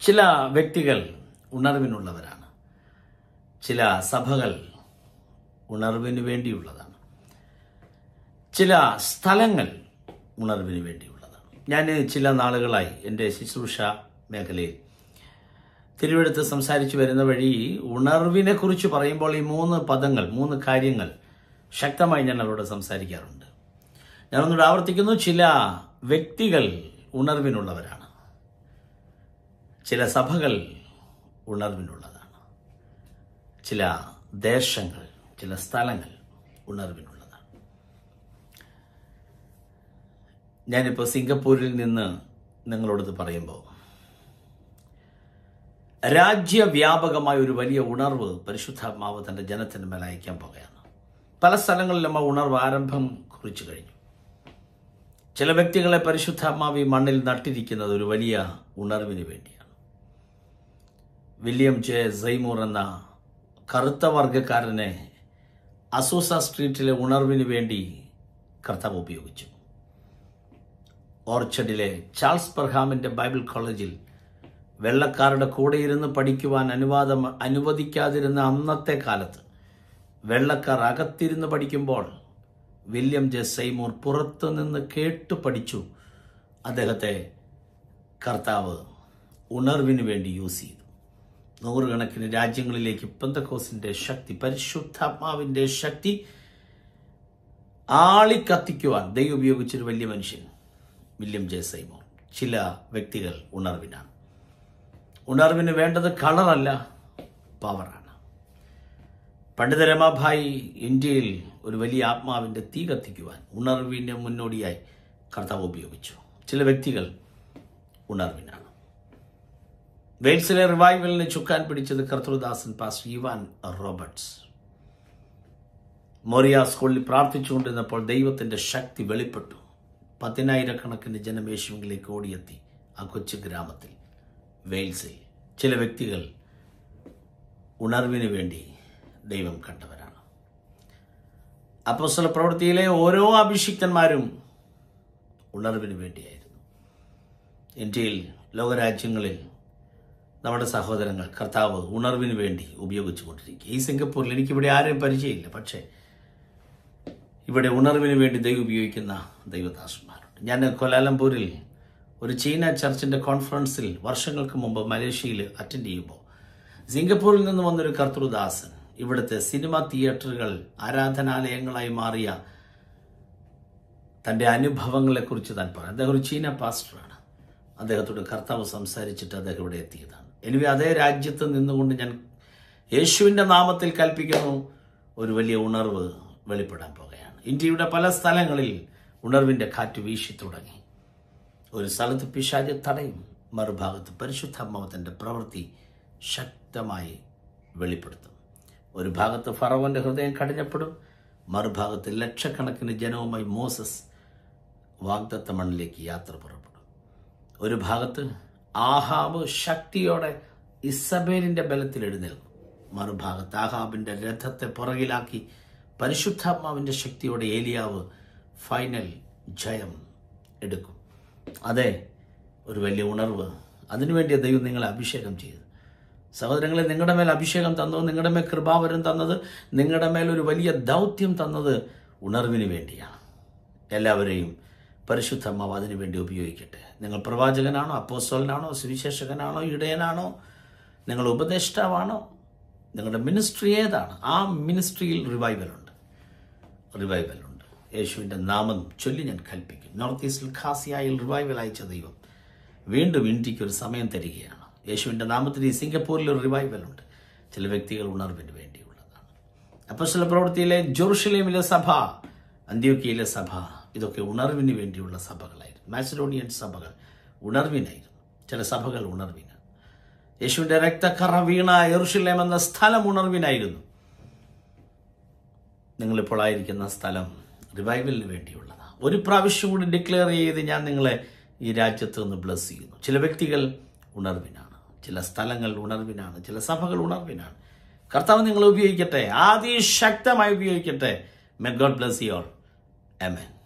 ചില വ്യക്തികൾ ഉണർവിനുള്ളവരാണ്. ചില സഭകൾ ഉണർവിന് വേണ്ടിയുള്ളതാണ്. ചില സ്ഥലങ്ങൾ ഉണർവിന് വേണ്ടിയുള്ളതാണ്. ഞാൻ ചില നാളുകളായി എന്റെ ശുശ്രൂഷ മേഖലയിൽ തിരുവെടുത്ത് സംസാരിച്ചു വരുന്ന വഴി ഉണർവിനെ കുറിച്ച് പറയുമ്പോൾ ഈ മൂന്ന് പദങ്ങൾ മൂന്ന് കാര്യങ്ങൾ ശക്തമായി ഞാൻ അവരോട് സംസാരിക്കാറുണ്ട്. ഞാനൊന്നുകൂടെ ആവർത്തിക്കുന്നു. ചില വ്യക്തികൾ ഉണർവിനുള്ളവരാണ്. ചില സഭകൾ ഉണർവിനുള്ളതാണ്. ചില ദേശങ്ങൾ ചില സ്ഥലങ്ങൾ ഉണർവിനുള്ളതാണ്. ഞാനിപ്പോൾ സിംഗപ്പൂരിൽ നിന്ന് നിങ്ങളോടത് പറയുമ്പോൾ രാജ്യവ്യാപകമായ ഒരു വലിയ ഉണർവ് പരിശുദ്ധാത്മാവ് തന്റെ ജനത്തിന് മേലെ അയക്കാൻ പോകുകയാണ് പല സ്ഥലങ്ങളിലും ആ ഉണർവ് ആരംഭം കുറിച്ചു കഴിഞ്ഞു. ചില വ്യക്തികളെ പരിശുദ്ധാത്മാവ് ഈ മണ്ണിൽ നട്ടിരിക്കുന്നത് ഒരു വലിയ ഉണർവിന് വേണ്ടിയാണ്. William J. സൈമൂർ എന്ന കറുത്ത വർഗക്കാരനെ അസൂസ സ്ട്രീറ്റിലെ ഉണർവിന് വേണ്ടി കർത്താവ് ഉപയോഗിച്ചു. ഓർച്ചഡിലെ ചാൾസ് പെർഹാമിന്റെ ബൈബിൾ കോളേജിൽ വെള്ളക്കാരുടെ കൂടെ ഇരുന്ന് പഠിക്കുവാൻ അനുവാദം അനുവദിക്കാതിരുന്ന അന്നത്തെ കാലത്ത് വെള്ളക്കാർ അകത്തിരുന്ന് പഠിക്കുമ്പോൾ വില്യം ജെ. സൈമൂർ പുറത്തുനിന്ന് കേട്ടു പഠിച്ചു. അദ്ദേഹത്തെ കർത്താവ് ഉണർവിന് വേണ്ടി യൂസ് ചെയ്തു. നൂറുകണക്കിന് രാജ്യങ്ങളിലേക്ക് പെന്തക്കോസിന്റെ ശക്തി പരിശുദ്ധാത്മാവിന്റെ ശക്തി ആളിക്കത്തിക്കുവാൻ ദൈവം ഉപയോഗിച്ചൊരു വലിയ മനുഷ്യൻ വില്യം ജെ സൈമോൺ. ചില വ്യക്തികൾ ഉണർവിനാണ്. ഉണർവിന് വേണ്ടത് കളറല്ല പവറാണ്. പണ്ഡിത രമാഭായി ഇന്ത്യയിൽ ഒരു വലിയ ആത്മാവിന്റെ തീ കത്തിക്കുവാൻ ഉണർവിന് മുന്നോടിയായി കർത്താവ് ഉപയോഗിച്ചു. ചില വ്യക്തികൾ ഉണർവിനാണ്. വെയിൽസിലെ റിവൈവലിനെ ചുക്കാൻ പിടിച്ചത് കർത്തൃദാസൻ പാസ്റ്റർ ഇവാൻ റോബർട്ട്സ് മോറിയ സ്കൂളിൽ പ്രാർത്ഥിച്ചുകൊണ്ടിരുന്നപ്പോൾ ദൈവത്തിന്റെ ശക്തി വെളിപ്പെട്ടു. പതിനായിരക്കണക്കിന് ജനമേശുവിലേക്ക് ഓടിയെത്തി ആ കൊച്ചു ഗ്രാമത്തിൽ. വെയിൽസിൽ ചില വ്യക്തികൾ ഉണർവിന് വേണ്ടി ദൈവം കണ്ടവരാണ്. അപ്പോസ്തല പ്രവൃത്തിയിലെ ഓരോ അഭിഷിക്തന്മാരും ഉണർവിന് വേണ്ടിയായിരുന്നു. ഇന്ത്യയിൽ ലോകരാജ്യങ്ങളിൽ നമ്മുടെ സഹോദരങ്ങൾ കർത്താവ് ഉണർവിന് വേണ്ടി ഉപയോഗിച്ചു കൊണ്ടിരിക്കുക ഈ സിംഗപ്പൂരിൽ എനിക്കിവിടെ ആരെയും പരിചയമില്ല പക്ഷേ ഇവിടെ ഉണർവിന് വേണ്ടി ദൈവം ഉപയോഗിക്കുന്ന ദൈവദാസന്മാരുണ്ട്. ഞാൻ കൊലാലംപൂരിൽ ഒരു ചീന ചർച്ചിന്റെ കോൺഫറൻസിൽ വർഷങ്ങൾക്ക് മുമ്പ് മലേഷ്യയിൽ അറ്റൻഡ് ചെയ്യുമ്പോൾ സിംഗപ്പൂരിൽ നിന്ന് വന്നൊരു കർത്തൃദാസൻ ഇവിടുത്തെ സിനിമ തിയേറ്ററുകൾ ആരാധനാലയങ്ങളായി മാറിയ തന്റെ അനുഭവങ്ങളെക്കുറിച്ച് താൻ പറഞ്ഞു അദ്ദേഹം ഒരു ചീന പാസ്റ്ററാണ്. അദ്ദേഹത്തോട് കർത്താവ് സംസാരിച്ചിട്ട് അദ്ദേഹം ഇവിടെ എത്തിയതാണ്. എനിവേ അതേ രാജ്യത്ത് നിന്നുകൊണ്ട് ഞാൻ യേശുവിന്റെ നാമത്തിൽ കൽപ്പിക്കുന്നു. ഒരു വലിയ ഉണർവ് വെളിപ്പെടാൻ പോകുകയാണ്. ഇന്ത്യയുടെ പല സ്ഥലങ്ങളിൽ ഉണർവിന്റെ കാറ്റ് വീശി തുടങ്ങി. ഒരു സ്ഥലത്ത് പിശാജ് തടയും മറുഭാഗത്ത് പരിശുദ്ധാത്മാവത്തിന്റെ പ്രവൃത്തി ശക്തമായി വെളിപ്പെടുത്തും. ഒരു ഭാഗത്ത് ഫറവന്റെ ഹൃദയം കടിഞ്ഞപ്പെടും മറുഭാഗത്ത് ലക്ഷക്കണക്കിന് ജനവുമായി മോസസ് വാഗ്ദത്ത മണ്ണിലേക്ക് യാത്ര പുറപ്പെടും. ഒരു ഭാഗത്ത് ആഹാബ് ശക്തിയോടെ ഇസബേലിന്റെ ബലത്തിൽ എഴുന്നേൽക്കും. മറുഭാഗത്ത് ആഹാബിന്റെ രഥത്തെ പുറകിലാക്കി പരിശുദ്ധാത്മാവിന്റെ ശക്തിയോടെ ഏലിയാവ് ഫൈനൽ ജയം എടുക്കും. അതെ ഒരു വലിയ ഉണർവ്. അതിനുവേണ്ടി ദൈവം നിങ്ങളെ അഭിഷേകം ചെയ്തു സഹോദരങ്ങളെ നിങ്ങളുടെ മേൽ അഭിഷേകം തന്നത് നിങ്ങളുടെ മേൽ കൃപാവരം തന്നത് നിങ്ങളുടെ മേൽ ഒരു വലിയ ദൗത്യം തന്നത് ഉണർവിന് വേണ്ടിയാണ്. എല്ലാവരെയും പരിശുദ്ധമാവ് അതിനു വേണ്ടി ഉപയോഗിക്കട്ടെ. നിങ്ങൾ പ്രവാചകനാണോ അപ്പോസ്തലനാണോ സുവിശേഷകനാണോ ഇടയനാണോ നിങ്ങൾ ഉപദേഷ്ടാവാണോ നിങ്ങളുടെ മിനിസ്ട്രി ഏതാണ് ആ മിനിസ്ട്രിയിൽ റിവൈവലുണ്ട്. റിവൈവലുണ്ട്. യേശുവിന്റെ നാമം ചൊല്ലി ഞാൻ കൽപ്പിക്കും. നോർത്ത് ഈസ്റ്റിൽ ഖാസിയായിൽ റിവൈവൽ അയച്ച ദൈവം വീണ്ടും ഇന്ത്യയ്ക്ക് ഒരു സമയം തരികയാണ്. യേശുവിന്റെ നാമത്തിൽ ഈ സിംഗപ്പൂരിൽ ഒരു റിവൈവലുണ്ട്. ചില വ്യക്തികൾ ഉണർവിന് വേണ്ടിയുള്ളതാണ്. അപ്പോൾ പ്രവൃത്തിയിലെ ജെറുഷലേമിലെ സഭ അന്ത്യോക്കിയയിലെ സഭ ഇതൊക്കെ ഉണർവിന് വേണ്ടിയുള്ള സഭകളായിരുന്നു. മാസിഡോണിയൻ സഭകൾ ഉണർവിനായിരുന്നു. ചില സഭകൾ ഉണർവിന്. യേശുവിന്റെ രക്തക്കറ വീണ എറുഷലേം എന്ന സ്ഥലം ഉണർവിനായിരുന്നു. നിങ്ങളിപ്പോൾ ആയിരിക്കുന്ന സ്ഥലം റിവൈവലിന് വേണ്ടിയുള്ളതാണ് ഒരു പ്രാവശ്യം കൂടി ഡിക്ലെയർ ചെയ്ത് ഞാൻ നിങ്ങളെ ഈ രാജ്യത്ത് നിന്ന് ബ്ലസ് ചെയ്യുന്നു. ചില വ്യക്തികൾ ഉണർവിനാണ്. ചില സ്ഥലങ്ങൾ ഉണർവിനാണ്. ചില സഭകൾ ഉണർവിനാണ്. കർത്താവ് നിങ്ങളെ ഉപയോഗിക്കട്ടെ. അതിശക്തമായി ഉപയോഗിക്കട്ടെ. മെ ഗോഡ് ബ്ലസ് യുവർ എമൻ